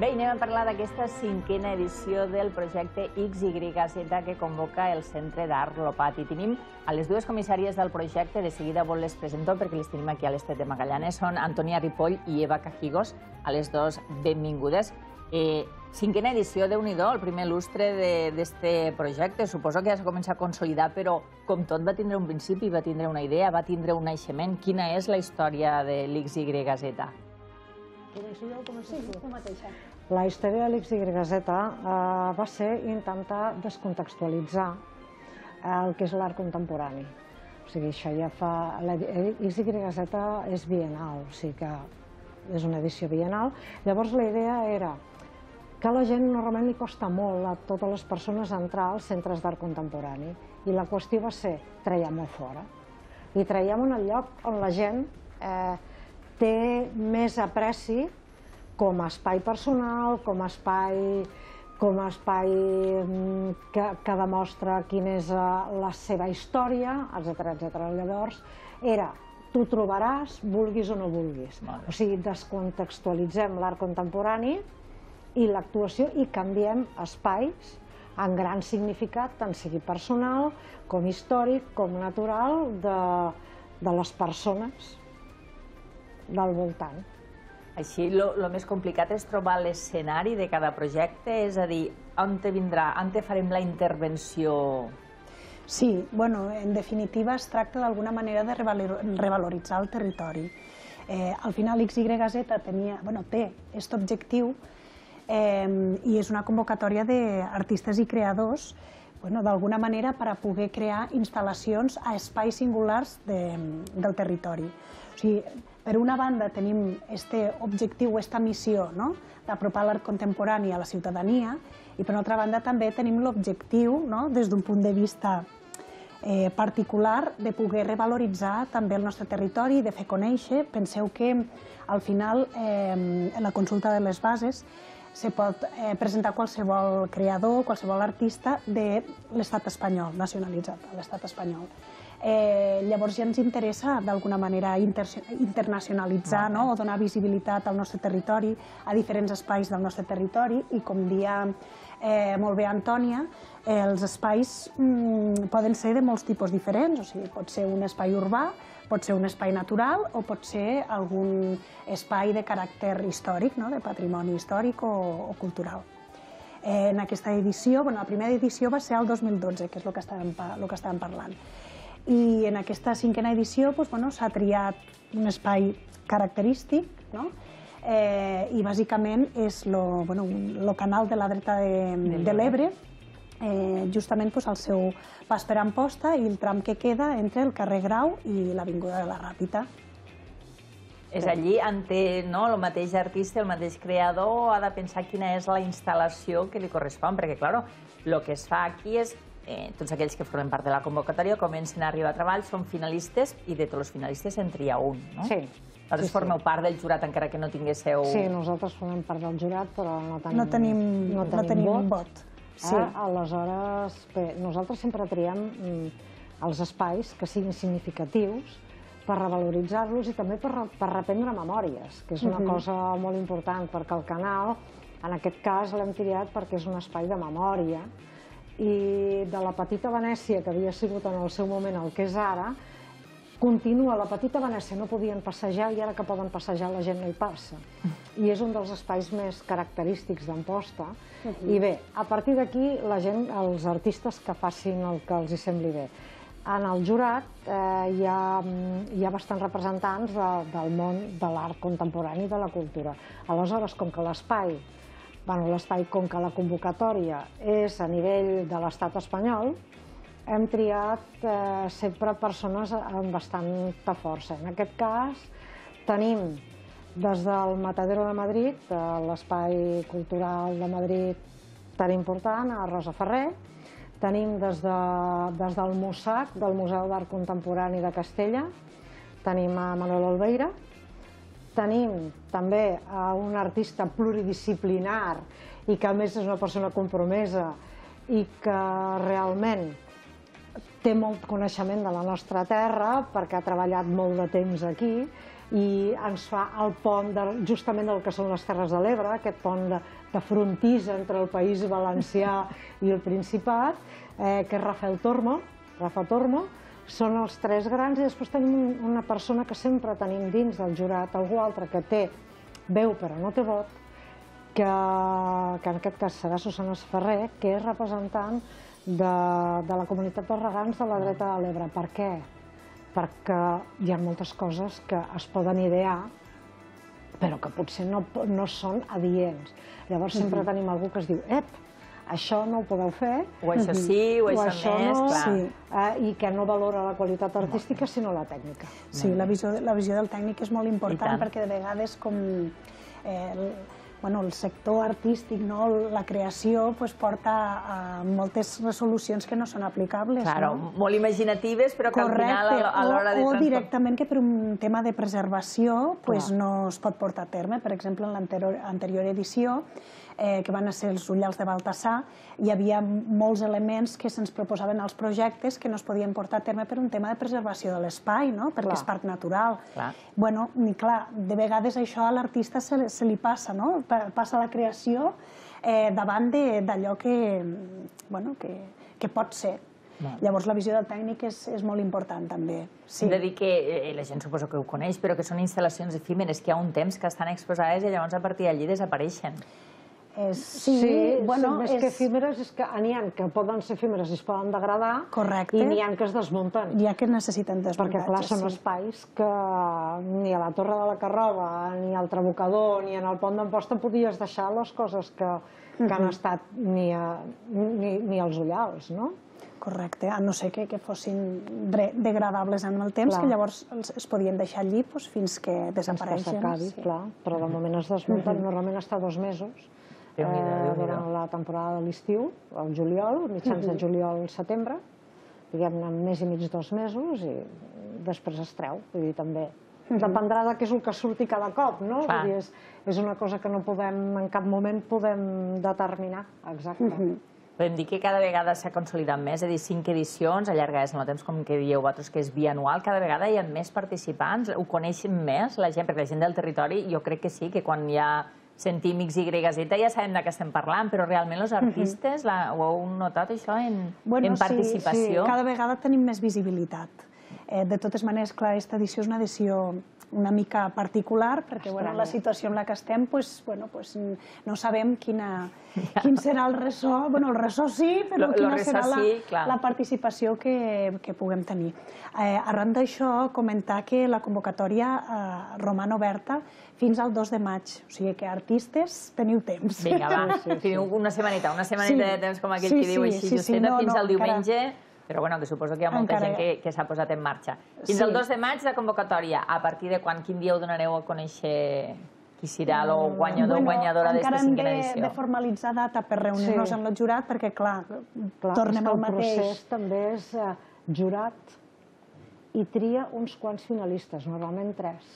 Bé, anem a parlar d'aquesta cinquena edició del projecte XYZ que convoca el Centre d'Art Lopat. I tenim a les dues comissàries del projecte, de seguida vol les presento perquè les tenim aquí a l'Estet de Magallanes, són Antonia Ripoll i Eva Cajigos, a les dues benvingudes. Eh, cinquena edició, de nhi el primer lustre d'aquest projecte. Suposo que ja s'ha començat a consolidar, però com tot va tindre un principi, va tindre una idea, va tindre un naixement. Quina és la història de l'XYZ? Començo jo sí, tu? mateixa. La història de l'XYZ eh, va ser intentar descontextualitzar el que és l'art contemporani. O sigui, això ja fa... La XYZ és bienal, o sigui que és una edició bienal. Llavors la idea era que a la gent normalment li costa molt a totes les persones entrar als centres d'art contemporani. I la qüestió va ser, traiem-ho fora. I traiem en el lloc on la gent eh, té més apreci com a espai personal, com a espai, com a espai mm, que, que demostra quina és eh, la seva història, etc etc. Llavors, era tu trobaràs, vulguis o no vulguis. Vale. O sigui, descontextualitzem l'art contemporani i l'actuació i canviem espais en gran significat, tant sigui personal, com històric, com natural, de, de les persones del voltant. Així, el més complicat és trobar l'escenari de cada projecte, és a dir, on te vindrà, on te farem la intervenció? Sí, bueno, en definitiva es tracta d'alguna manera de revaloritzar el territori. Eh, al final XYZ tenia, bueno, té aquest objectiu eh, i és una convocatòria d'artistes i creadors bueno, d'alguna manera per a poder crear instal·lacions a espais singulars de, del territori. O sigui, per una banda tenim este objectiu, aquesta missió no? d'apropar l'art contemporani a la ciutadania i per altra banda també tenim l'objectiu, no? des d'un punt de vista eh, particular, de poder revaloritzar també el nostre territori, de fer conèixer. Penseu que al final, eh, la consulta de les bases, se pot eh, presentar qualsevol creador, qualsevol artista de l'estat espanyol, nacionalitzat a l'estat espanyol. Eh, llavors ja ens interessa d'alguna manera inter internacionalitzar no? o donar visibilitat al nostre territori, a diferents espais del nostre territori i com dia eh, molt bé Antònia, eh, els espais mm, poden ser de molts tipus diferents, o sigui, pot ser un espai urbà, pot ser un espai natural o pot ser algun espai de caràcter històric, no? de patrimoni històric o, o cultural. Eh, en aquesta edició, bueno, la primera edició va ser el 2012, que és el que estàvem, el que estàvem parlant. I en aquesta cinquena edició doncs, bueno, s'ha triat un espai característic, no? eh, i bàsicament és el bueno, lo canal de la dreta de, de l'Ebre, eh, justament pues, el seu pas per Amposta i el tram que queda entre el carrer Grau i l'Avinguda de la Ràpita. És allí on té no, el mateix artista, el mateix creador, ha de pensar quina és la instal·lació que li correspon, perquè, clar, el que es fa aquí és eh, tots aquells que formen part de la convocatòria comencen a arribar a treball, són finalistes i de tots els finalistes en tria un, no? Sí. Vosaltres sí, formeu part del jurat encara que no tinguésseu... Sí, nosaltres formem part del jurat, però no tenim, no tenim, no tenim, no tenim vot. vot. Sí. Eh? Aleshores, bé, nosaltres sempre triem mm, els espais que siguin significatius per revaloritzar-los i també per, per reprendre memòries, que és una uh -huh. cosa molt important, perquè el canal, en aquest cas, l'hem triat perquè és un espai de memòria i de la petita Venècia, que havia sigut en el seu moment el que és ara, continua, la petita Venècia no podien passejar i ara que poden passejar la gent no hi passa. I és un dels espais més característics d'Amposta. I bé, a partir d'aquí, la gent, els artistes que facin el que els hi sembli bé. En el jurat eh, hi, ha, hi ha bastants representants de, del món de l'art contemporani i de la cultura. Aleshores, com que l'espai bueno, l'espai com que la convocatòria és a nivell de l'estat espanyol, hem triat eh, sempre persones amb bastanta força. En aquest cas tenim des del Matadero de Madrid, de l'espai cultural de Madrid tan important, a Rosa Ferrer, tenim des, de, des del MUSAC, del Museu d'Art Contemporani de Castella, tenim a Manuel Olveira, tenim també a un artista pluridisciplinar i que a més és una persona compromesa i que realment té molt coneixement de la nostra terra perquè ha treballat molt de temps aquí i ens fa el pont de, justament del que són les Terres de l'Ebre, aquest pont de, de frontís entre el País Valencià i el Principat, eh, que és Rafael Tormo, Rafa Tormo, són els tres grans i després tenim una persona que sempre tenim dins del jurat, algú altre que té veu però no té vot, que, que en aquest cas serà Susana Ferrer, que és representant de, de la comunitat de regants de la dreta de l'Ebre. Per què? Perquè hi ha moltes coses que es poden idear però que potser no, no són adients. Llavors sempre tenim algú que es diu, ep, això no ho podeu fer. O això sí, o, o això, més, no, clar. Sí. Eh, I que no valora la qualitat artística, sinó la tècnica. Sí, la visió, la visió del tècnic és molt important perquè de vegades com eh, el, bueno, el sector artístic, no? la creació, pues, porta a moltes resolucions que no són aplicables. Claro, no? molt imaginatives, però que Correcte. al final a l'hora de... O, o directament que per un tema de preservació pues, no es pot portar a terme. Per exemple, en l'anterior edició eh, que van ser els ullals de Baltasar, hi havia molts elements que se'ns proposaven als projectes que no es podien portar a terme per un tema de preservació de l'espai, no? perquè clar. és parc natural. Clar. Bueno, i clar, de vegades això a l'artista se, se li passa, no? passa la creació eh, davant d'allò que, bueno, que, que pot ser. Val. Llavors la visió del tècnic és, és molt important també. Sí. Hem de dir que eh, la gent suposo que ho coneix, però que són instal·lacions efímeres, que hi ha un temps que estan exposades i llavors a partir d'allí desapareixen. És, sí, sí bueno, més és... que efímeres és que n'hi ha que poden ser efímeres i es poden degradar Correcte. i n'hi ha que es desmunten. Hi ha que necessiten desmuntatge, Perquè clar, són sí. espais que ni a la Torre de la Carroba, ni al Trabucador, ni en el Pont d'Amposta podies deixar les coses que, que uh -huh. han estat ni, a, ni, ni als ullals, no? Correcte, a no ser que, que fossin degradables en el temps, clar. que llavors els, es podien deixar allí doncs, fins que desapareixen. Fins que sí. clar, però de moment es desmunten, uh -huh. normalment està dos mesos eh, durant la temporada de l'estiu, al juliol, mitjans de juliol, setembre, diguem-ne, més i mig dos mesos, i després es treu, vull dir, també. Dependrà de què és el que surti cada cop, no? Vull dir, és, és una cosa que no podem, en cap moment podem determinar, exacte. Podem dir que cada vegada s'ha consolidat més, és a dir, cinc edicions allargades en el temps, com que dieu vosaltres, que és bianual, cada vegada hi ha més participants, ho coneixen més la gent, perquè la gent del territori, jo crec que sí, que quan hi ha sentim X, Y, Z, ja sabem de què estem parlant, però realment els artistes la, ho heu notat això en, bueno, en participació? Sí, sí, cada vegada tenim més visibilitat. Eh, de totes maneres, clar, aquesta edició és una edició una mica particular, perquè bueno, la situació en la que estem, pues, bueno, pues, no sabem quina, quin serà el ressò. Bueno, el ressò sí, però lo, quina lo serà la, sí, la participació que, que puguem tenir. Eh, arran d'això, comentar que la convocatòria eh, roman oberta fins al 2 de maig. O sigui que artistes teniu temps. Vinga, va, sí, sí. teniu una setmaneta, una setmaneta sí. de temps com aquell sí, que diu així, sí, justeta, sí, no, fins no, al diumenge. Encara però bueno, que suposo que hi ha molta Encara... gent que, que s'ha posat en marxa. Fins sí. al 2 de maig la convocatòria. A partir de quan, quin dia ho donareu a conèixer qui serà el mm, guanyador o bueno, guanyadora d'esta cinquena edició? Encara hem de formalitzar data per reunir-nos sí. amb el jurat, perquè clar, clar tornem al mateix. El procés també és uh, jurat i tria uns quants finalistes, normalment tres.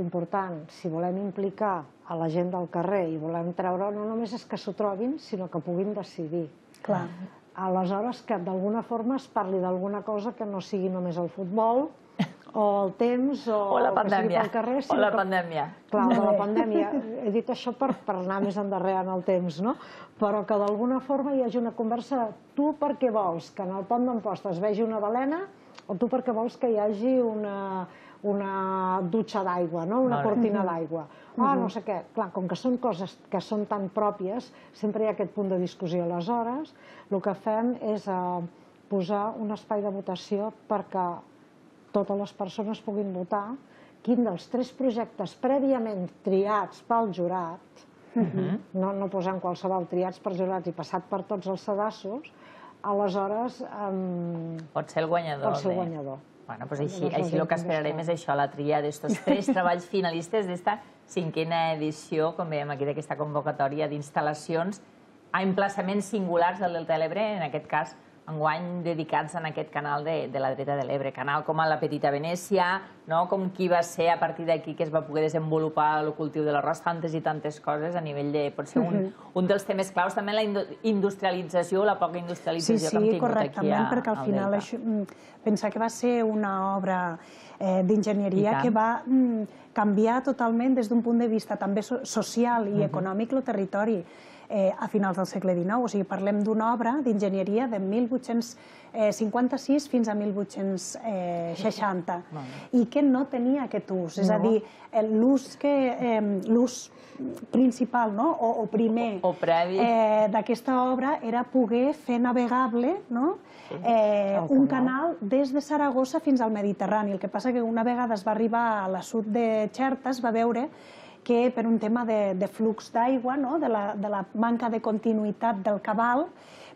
Important, si volem implicar a la gent del carrer i volem treure, no només és que s'ho trobin, sinó que puguin decidir. Clar aleshores que d'alguna forma es parli d'alguna cosa que no sigui només el futbol o el temps o, o la pandèmia. pel carrer. O la que, pandèmia. Clar, o la pandèmia. He dit això per, per anar més endarrere en el temps, no? Però que d'alguna forma hi hagi una conversa tu per què vols que en el pont d'Amposta es vegi una balena o tu perquè vols que hi hagi una, una dutxa d'aigua, no? una cortina d'aigua. Ah, no sé què. Clar, com que són coses que són tan pròpies, sempre hi ha aquest punt de discussió. Aleshores, el que fem és eh, posar un espai de votació perquè totes les persones puguin votar quin dels tres projectes prèviament triats pel jurat, uh -huh. no, no posem qualsevol triats per jurats i passat per tots els sedassos, aleshores... Um, pot ser el guanyador. Pot ser el guanyador. Bueno, pues així, així el que esperarem és això, la tria d'estos tres treballs finalistes d'esta cinquena edició, com veiem aquí, d'aquesta convocatòria d'instal·lacions a emplaçaments singulars del Delta de l'Ebre, en aquest cas enguany dedicats en aquest canal de, de la dreta de l'Ebre, canal com a la Petita Venècia, no? com qui va ser a partir d'aquí que es va poder desenvolupar el cultiu de l'arròs, tantes i tantes coses a nivell de, pot ser un, uh -huh. un dels temes claus, també la industrialització, la poca industrialització sí, sí, que hem tingut correctament, aquí a, perquè al final això, mm, pensar que va ser una obra eh, d'enginyeria que va mm, canviar totalment des d'un punt de vista també so social i uh -huh. econòmic el territori eh, a finals del segle XIX. O sigui, parlem d'una obra d'enginyeria de 1856 fins a 1860 i que no tenia aquest ús. No. És a dir, l'ús que eh, l'ús principal no? o, o primer o, o eh, d'aquesta obra era poder fer navegable no? eh, un canal des de Saragossa fins al Mediterrani. El que passa que una vegada es va arribar a la sud de Xerta es va veure que per un tema de, de flux d'aigua, no? de, la, de la manca de continuïtat del cabal,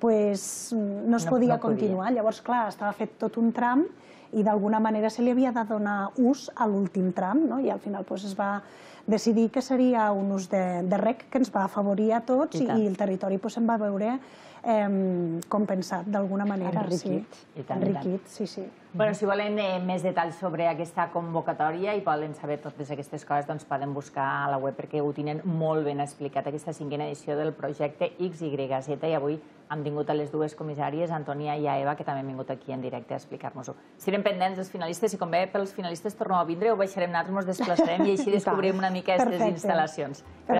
pues, no es no, podia no continuar. Podia. Llavors, clar, estava fet tot un tram i d'alguna manera se li havia de donar ús a l'últim tram, no? i al final pues, es va decidir que seria un ús de, de rec que ens va afavorir a tots i, i el territori pues, se'n va veure eh, compensat d'alguna manera. Enriquit. Sí. I tant, Enriquit, sí, sí. Bueno, si volen eh, més detalls sobre aquesta convocatòria i volen saber totes aquestes coses, doncs poden buscar a la web perquè ho tenen molt ben explicat, aquesta cinquena edició del projecte XYZ i avui hem tingut a les dues comissàries, Antònia i a Eva, que també han vingut aquí en directe a explicar-nos-ho. Serem pendents dels finalistes i com bé pels finalistes tornou a vindre, ho baixarem nosaltres, ens desplaçarem i així descobrim una mica aquestes instal·lacions.